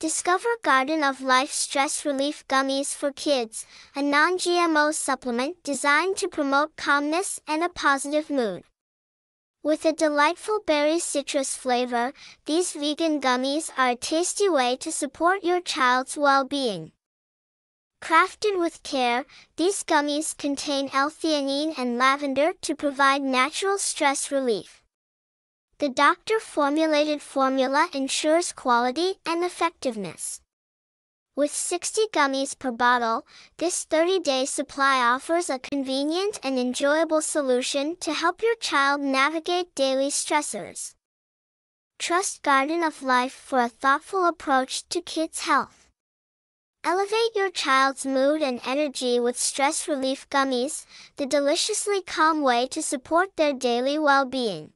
Discover Garden of Life Stress Relief Gummies for Kids, a non-GMO supplement designed to promote calmness and a positive mood. With a delightful berry citrus flavor, these vegan gummies are a tasty way to support your child's well-being. Crafted with care, these gummies contain L-theanine and lavender to provide natural stress relief. The doctor-formulated formula ensures quality and effectiveness. With 60 gummies per bottle, this 30-day supply offers a convenient and enjoyable solution to help your child navigate daily stressors. Trust Garden of Life for a thoughtful approach to kids' health. Elevate your child's mood and energy with stress relief gummies, the deliciously calm way to support their daily well-being.